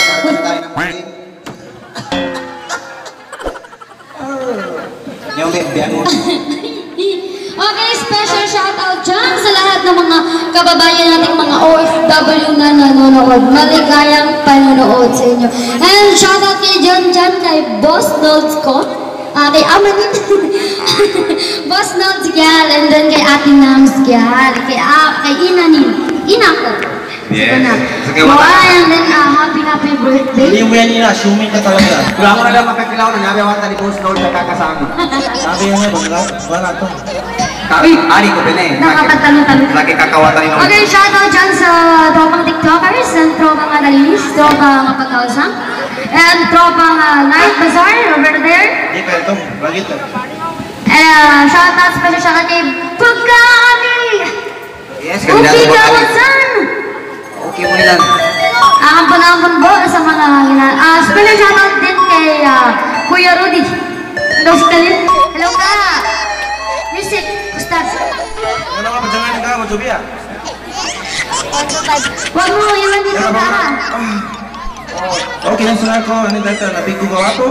kasi tayo ng Muslim. Yung mo. Okay, special shoutout dyan sa lahat ng mga kababayan nating mga OFW na nanonood. Maligayang panonood sa inyo. And shoutout kay John John, kay Boss Nolds ko. Ah, kay Amanit. Boss Nolds Gyal. And then kay Ate Nams Gyal. Kay, ah, kay Ina ni. Ina ko. Yes. So, wala. and then ah, happy happy birthday. Hindi mo yan nila, assuming ka talaga. Wala mo na lang makakilaw na nabi wata ni Boss Lord na kakasama. Sabi yan niya, wala, wala to. Kami, ari ko din eh. Nakapagtanong-tanong. Lagi kakawatan Okay, shoutout dyan sa tropang TikTokers and tropang Adalis, tropang Mapagkausang, and tropang uh, Night Bazaar over there. Hindi pa ito, lagi to. And uh, special kay! Yes, kanila kami. kawasan! Okay mo nilan. Ampun-ampun po sa mga. Ah, special shoutout din kay ah, Kuya Rudy. Hello, Stalin. Hello ka! Music, Ustad. Ano ka, padyangan ka, majubi ah. Huwag mo iwan dito ka. Okay sa ako, ano dito, nabigo ko ako.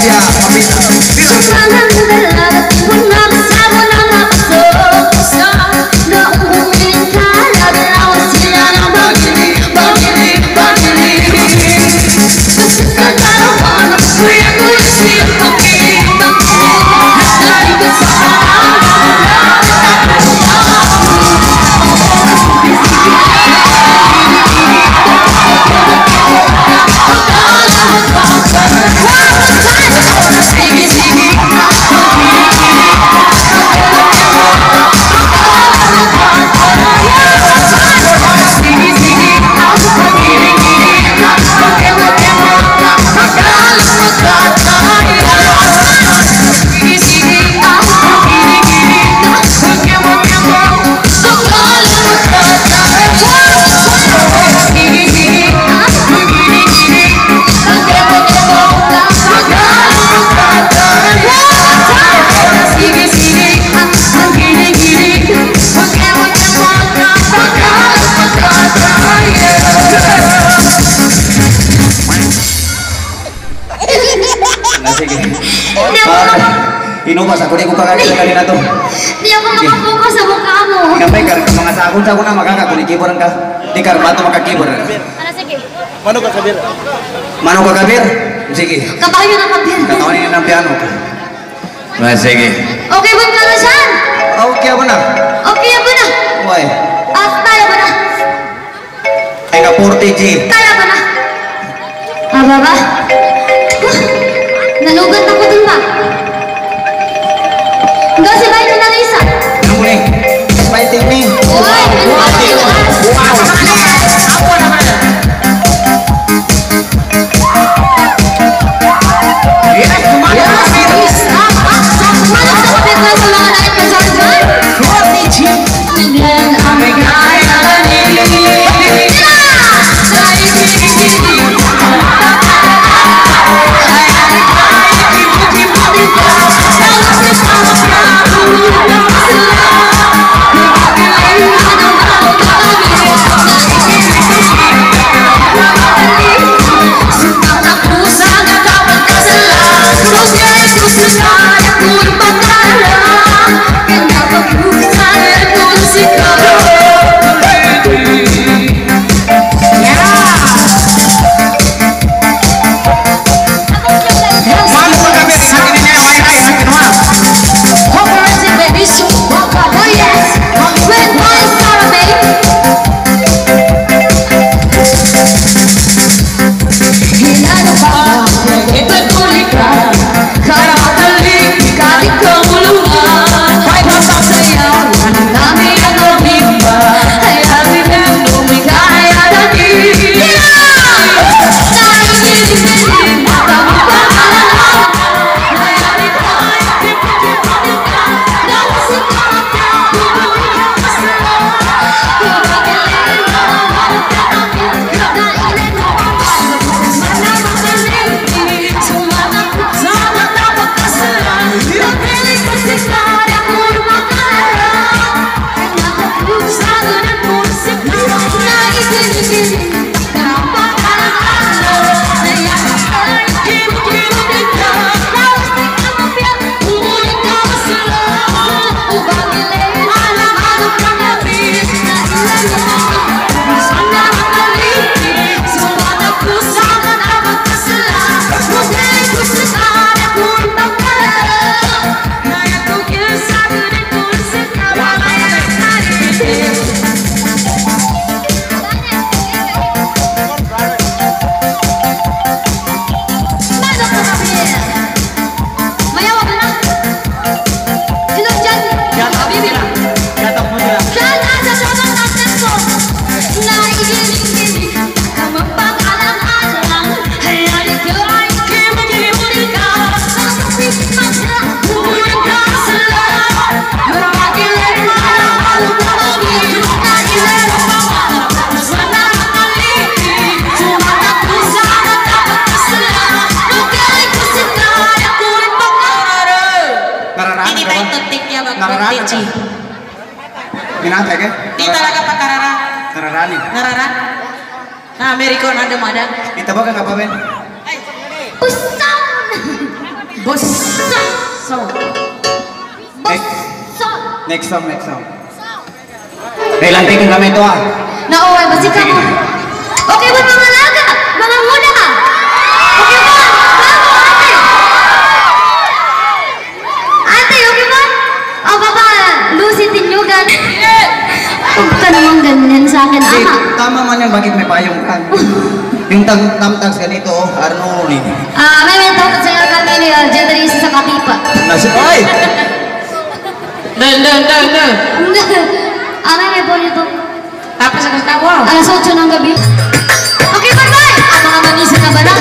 Rádio Di ako makapokus sa mukha mo. Ngapay kar, mga sa ako na makaka, kung ikiboran ka. Di kar, bato makakibor. Ano, sige. Mano ka kabir? Sige. Kabayo na kabir. Katawan niya ng piano. Ah, sige. Okay, bun ka na siyan. Okay ako na. Okay, ako na. Why? At tayo ba na? Ay ka 40 G. Kaya ba na? Baba? Huh, Nalugat ako dun ba? Si Bayo na Nararani. Narara. Na Ameriko na dumada. Itabag ka pa, Ben. Busan! Bus. So. Next, next song, next song. Kailan tayo kami ito ah? Nauwi ba si Kamo? Okay ba mga laga? Mga muna ka? Okay ba? Kamo, ate! Ate, okay ba? O baba, Lucy Tinyugan. Huwag ka naman ganyan sa akin, Hindi, ama. tama man yan, bakit may payong ka? Yung tag tamtags ganito, oh, Arno ni. Ah, may may tawag sa iyo kami ni uh, Jenderisa sa Katipa. Nasi, ay! Dan, dan, dan, dan. Ano may po nito? Tapos ako sa wow. Alas 8 ng gabi. Okay, bye-bye! Ang mga manisa na ba na?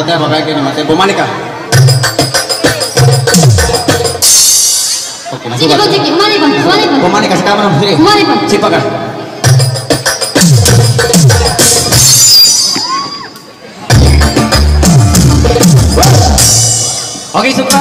होता है बगैर के नमस्ते बोमालिका okay masuk kan? Mari bang, kan? Oke, suka.